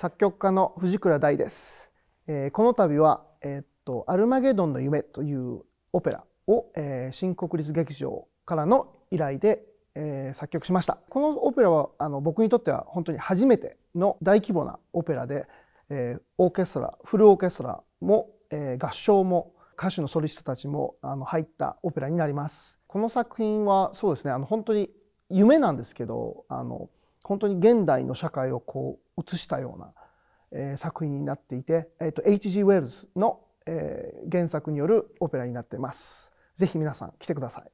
作曲家の藤倉大です、えー、この度は、えー、っとアルマゲドンの夢というオペラを、えー、新国立劇場からの依頼で、え、作曲しました。このオペラはあの僕にとっては本当に初めての大規模なオペラで、え、オーケストラフルオーケストラも、え、合唱も歌手のソリストたちもあの入ったオペラになります。この作品はそうですねあの本当に夢なんですけどあの本当に現代の社会をこう映したような、えー、作品になっていて、えーと、H.G. ウェルズの、えー、原作によるオペラになっています。ぜひ皆さん来てください。